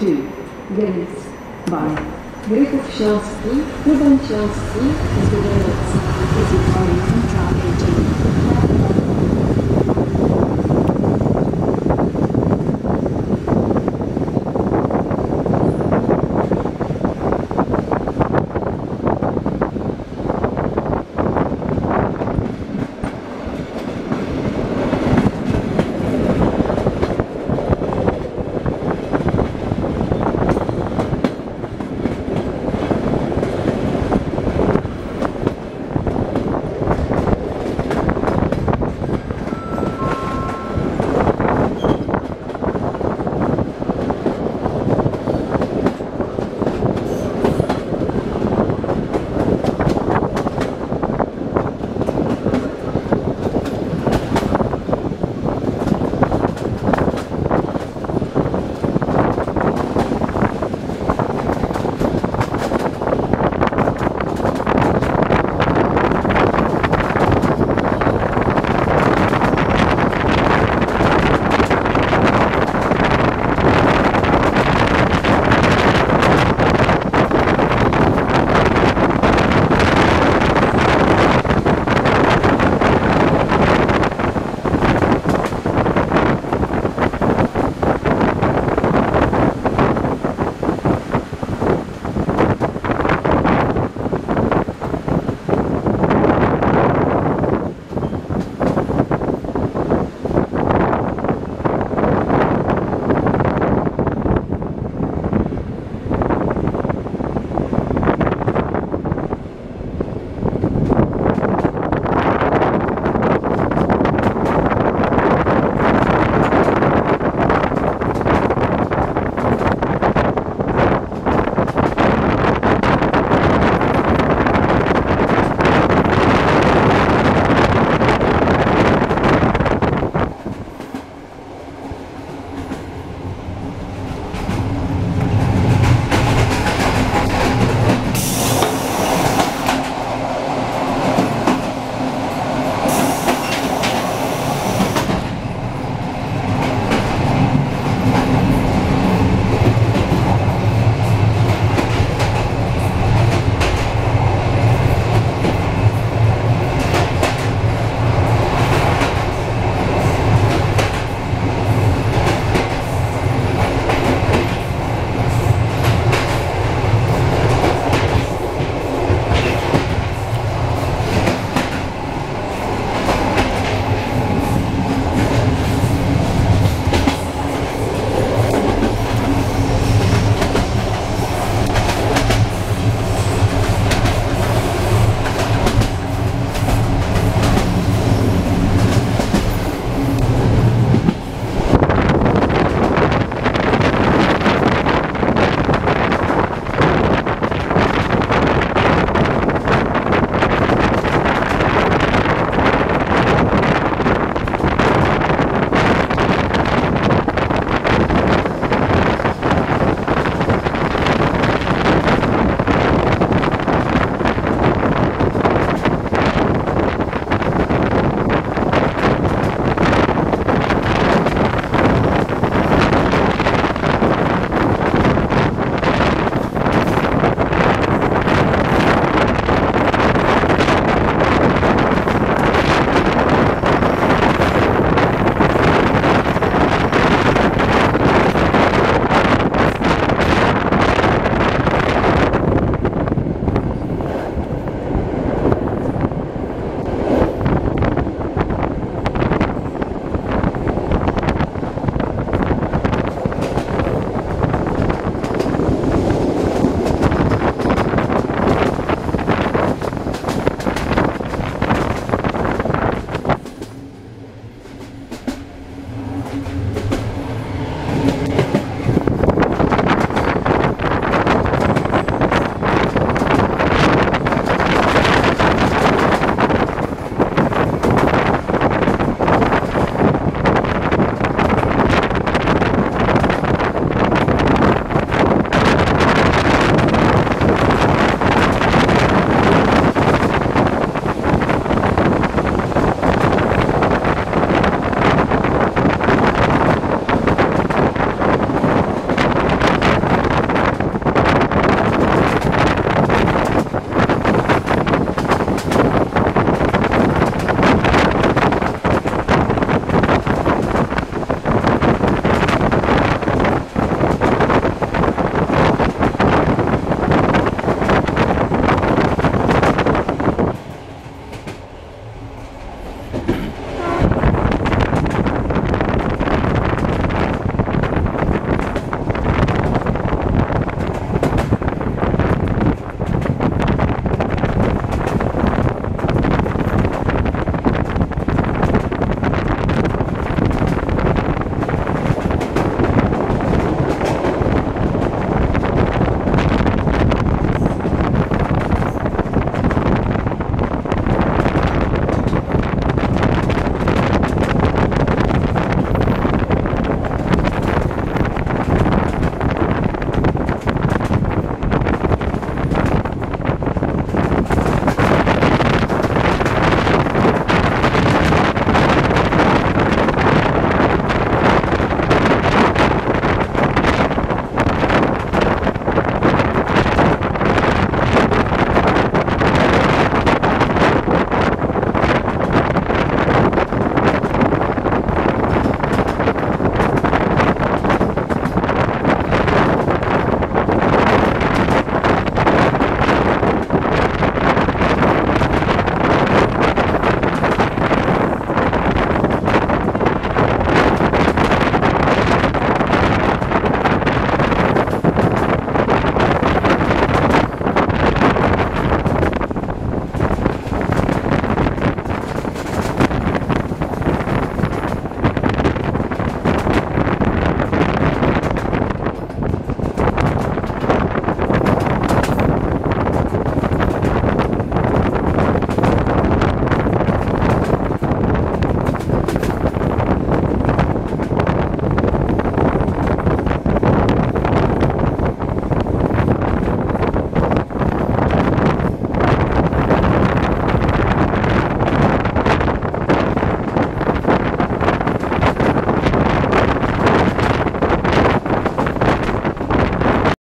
2. Venice, by Gryków is the Śląski, Zbierający, Ezekiel Centralny